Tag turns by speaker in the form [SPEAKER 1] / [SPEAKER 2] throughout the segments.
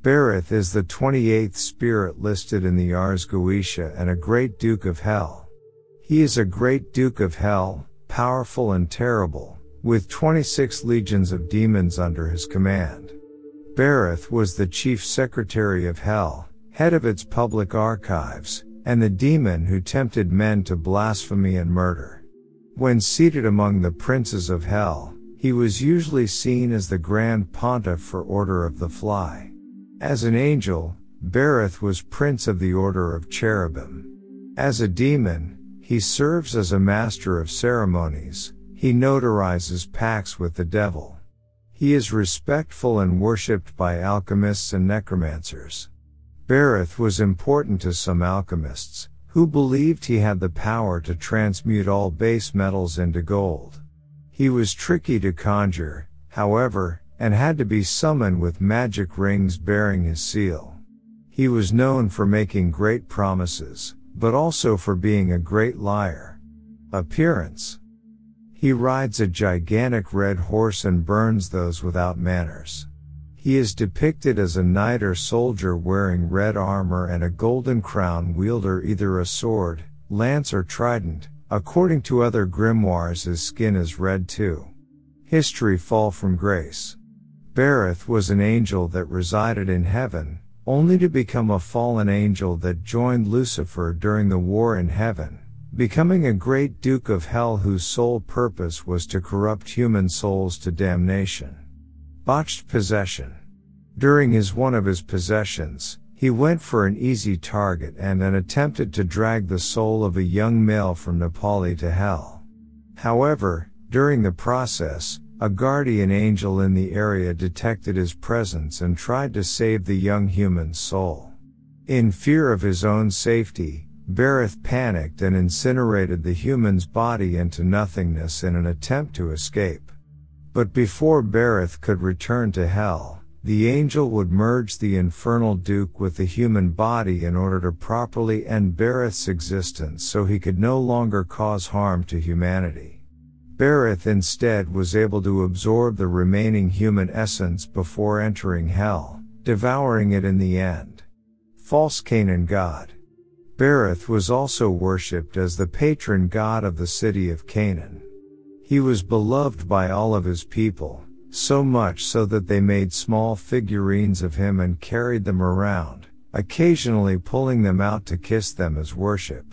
[SPEAKER 1] Berith is the 28th spirit listed in the Ars Goetia and a great Duke of Hell. He is a great Duke of Hell, powerful and terrible, with 26 legions of demons under his command. Berith was the chief secretary of Hell, head of its public archives, and the demon who tempted men to blasphemy and murder. When seated among the princes of Hell, he was usually seen as the Grand Pontiff for Order of the Fly. As an angel, Berith was Prince of the Order of Cherubim. As a demon, he serves as a master of ceremonies, he notarizes pacts with the devil. He is respectful and worshipped by alchemists and necromancers. Berith was important to some alchemists, who believed he had the power to transmute all base metals into gold. He was tricky to conjure, however, and had to be summoned with magic rings bearing his seal. He was known for making great promises, but also for being a great liar. Appearance. He rides a gigantic red horse and burns those without manners. He is depicted as a knight or soldier wearing red armor and a golden crown wielder either a sword, lance or trident, According to other grimoires his skin is red too. History fall from grace. Berith was an angel that resided in heaven, only to become a fallen angel that joined Lucifer during the war in heaven, becoming a great duke of hell whose sole purpose was to corrupt human souls to damnation. Botched possession. During his one of his possessions, he went for an easy target and then attempted to drag the soul of a young male from Nepali to hell. However, during the process, a guardian angel in the area detected his presence and tried to save the young human's soul. In fear of his own safety, Berith panicked and incinerated the human's body into nothingness in an attempt to escape. But before Berith could return to hell, the angel would merge the infernal duke with the human body in order to properly end Berith's existence so he could no longer cause harm to humanity. Berith instead was able to absorb the remaining human essence before entering hell, devouring it in the end. False Canaan God. Berith was also worshipped as the patron god of the city of Canaan. He was beloved by all of his people, so much so that they made small figurines of him and carried them around, occasionally pulling them out to kiss them as worship.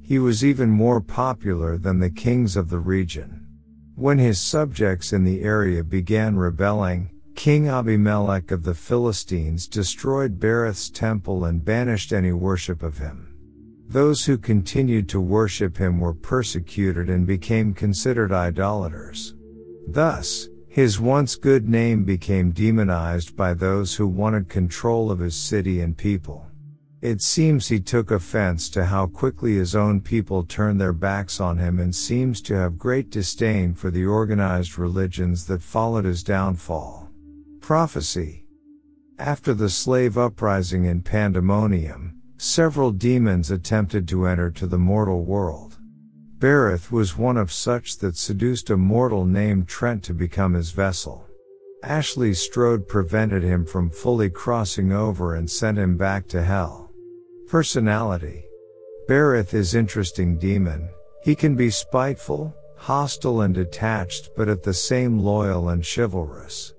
[SPEAKER 1] He was even more popular than the kings of the region. When his subjects in the area began rebelling, King Abimelech of the Philistines destroyed Berith's temple and banished any worship of him. Those who continued to worship him were persecuted and became considered idolaters. Thus, his once good name became demonized by those who wanted control of his city and people. It seems he took offense to how quickly his own people turned their backs on him and seems to have great disdain for the organized religions that followed his downfall. Prophecy After the slave uprising in Pandemonium, several demons attempted to enter to the mortal world. Berith was one of such that seduced a mortal named Trent to become his vessel. Ashley Strode prevented him from fully crossing over and sent him back to hell. Personality. Berith is interesting demon. He can be spiteful, hostile and detached but at the same loyal and chivalrous.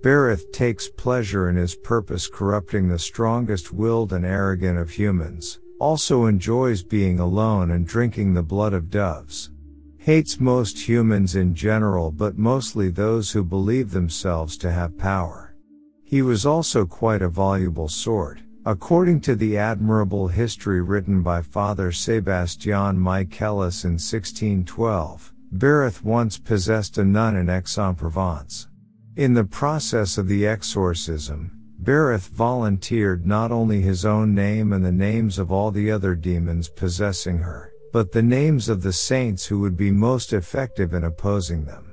[SPEAKER 1] Berith takes pleasure in his purpose corrupting the strongest willed and arrogant of humans, also enjoys being alone and drinking the blood of doves. Hates most humans in general but mostly those who believe themselves to have power. He was also quite a voluble sort, according to the admirable history written by Father Sebastian Michaelis in 1612. Berith once possessed a nun in Aix-en-Provence. In the process of the exorcism, Berith volunteered not only his own name and the names of all the other demons possessing her, but the names of the saints who would be most effective in opposing them.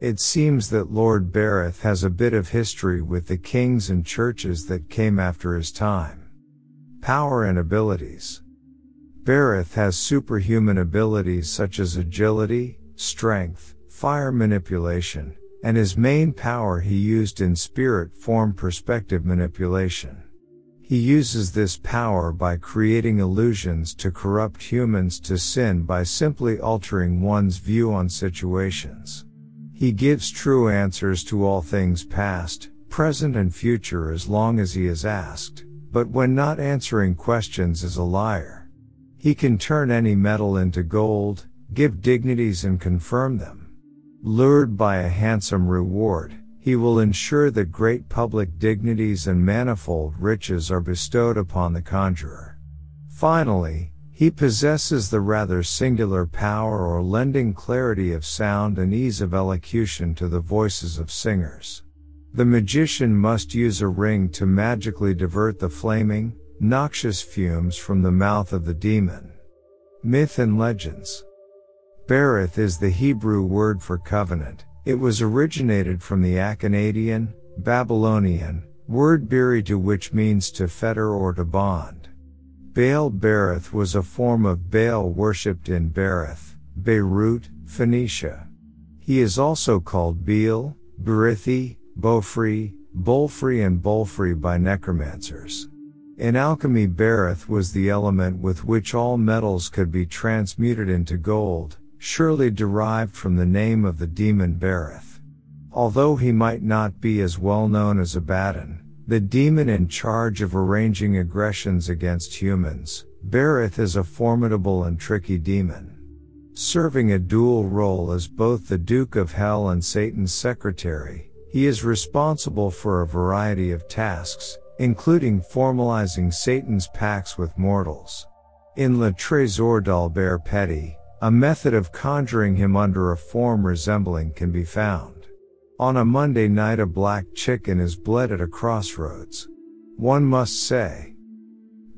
[SPEAKER 1] It seems that Lord Berith has a bit of history with the kings and churches that came after his time. Power and abilities. Berith has superhuman abilities such as agility, strength, fire manipulation, and his main power he used in spirit form perspective manipulation. He uses this power by creating illusions to corrupt humans to sin by simply altering one's view on situations. He gives true answers to all things past, present and future as long as he is asked, but when not answering questions is a liar. He can turn any metal into gold, give dignities and confirm them. Lured by a handsome reward, he will ensure that great public dignities and manifold riches are bestowed upon the conjurer. Finally, he possesses the rather singular power or lending clarity of sound and ease of elocution to the voices of singers. The magician must use a ring to magically divert the flaming, noxious fumes from the mouth of the demon. Myth and legends. Berith is the Hebrew word for covenant, it was originated from the Akkadian, Babylonian, word biritu which means to fetter or to bond. Baal Berith was a form of Baal worshipped in Berith, Beirut, Phoenicia. He is also called Beel, Berithi, Bofri, Bolfrey and Bolfrey by necromancers. In alchemy Berith was the element with which all metals could be transmuted into gold, surely derived from the name of the demon Berith. Although he might not be as well known as Abaddon, the demon in charge of arranging aggressions against humans, Berith is a formidable and tricky demon. Serving a dual role as both the Duke of Hell and Satan's secretary, he is responsible for a variety of tasks, including formalizing Satan's pacts with mortals. In Le Trésor d'Albert Petit, a method of conjuring him under a form resembling can be found. On a Monday night a black chicken is bled at a crossroads. One must say,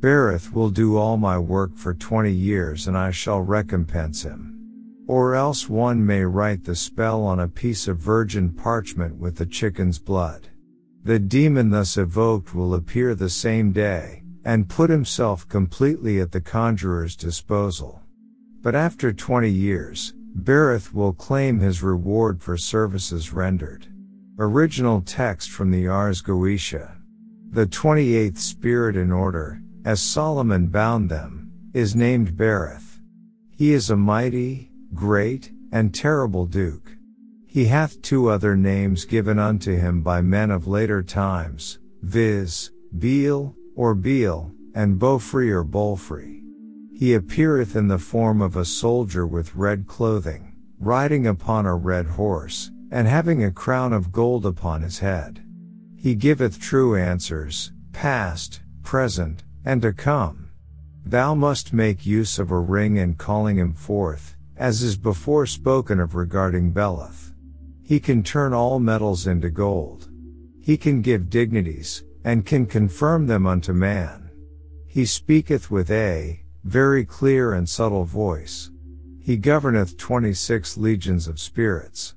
[SPEAKER 1] Berith will do all my work for 20 years and I shall recompense him. Or else one may write the spell on a piece of virgin parchment with the chicken's blood. The demon thus evoked will appear the same day, and put himself completely at the conjurer's disposal. But after 20 years, Berith will claim his reward for services rendered. Original text from the Ars Goetia. The 28th spirit in order, as Solomon bound them, is named Berith. He is a mighty, great, and terrible duke. He hath two other names given unto him by men of later times, viz., Beel, or Beel, and Bofrey or Bolfrey. He appeareth in the form of a soldier with red clothing, riding upon a red horse, and having a crown of gold upon his head. He giveth true answers, past, present, and to come. Thou must make use of a ring in calling him forth, as is before spoken of regarding Beleth. He can turn all metals into gold. He can give dignities, and can confirm them unto man. He speaketh with a, very clear and subtle voice. He governeth 26 legions of spirits.